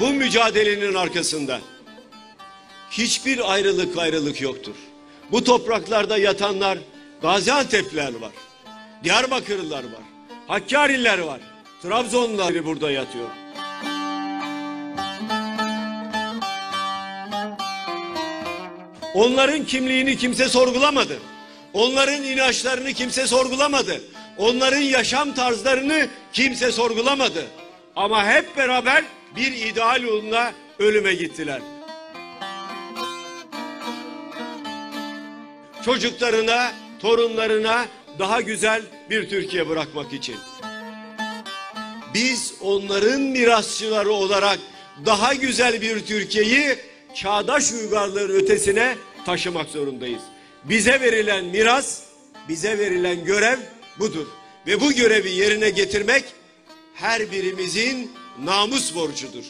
Bu mücadelenin arkasında hiçbir ayrılık ayrılık yoktur. Bu topraklarda yatanlar Gaziantep'ler var. Diyarbakırlılar var. Hakkariler var. Trabzonlular burada yatıyor. Onların kimliğini kimse sorgulamadı. Onların inançlarını kimse sorgulamadı. Onların yaşam tarzlarını kimse sorgulamadı. Ama hep beraber bir ideal yoluna ölüme gittiler. Çocuklarına, torunlarına daha güzel bir Türkiye bırakmak için. Biz onların mirasçıları olarak daha güzel bir Türkiye'yi çağdaş uygarlığın ötesine taşımak zorundayız. Bize verilen miras, bize verilen görev budur. Ve bu görevi yerine getirmek her birimizin namus borcudur.